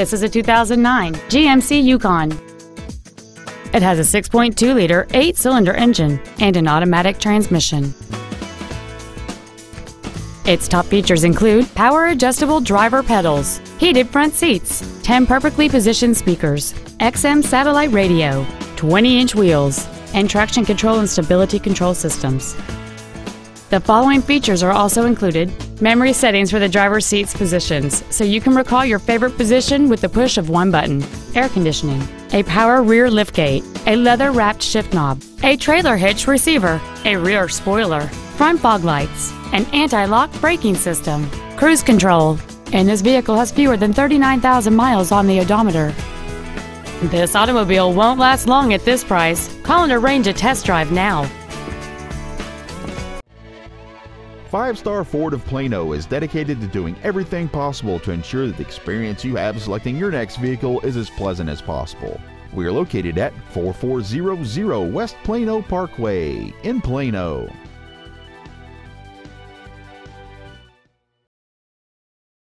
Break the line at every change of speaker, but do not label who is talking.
This is a 2009 GMC Yukon. It has a 6.2-liter eight-cylinder engine and an automatic transmission. Its top features include power adjustable driver pedals, heated front seats, 10 perfectly positioned speakers, XM satellite radio, 20 inch wheels, and traction control and stability control systems. The following features are also included memory settings for the driver's seat's positions, so you can recall your favorite position with the push of one button, air conditioning, a power rear liftgate, a leather wrapped shift knob, a trailer hitch receiver, a rear spoiler, front fog lights, an anti-lock braking system, cruise control, and this vehicle has fewer than 39,000 miles on the odometer. This automobile won't last long at this price. Call and arrange a test drive now.
Five Star Ford of Plano is dedicated to doing everything possible to ensure that the experience you have selecting your next vehicle is as pleasant as possible. We are located at 4400 West Plano Parkway in Plano.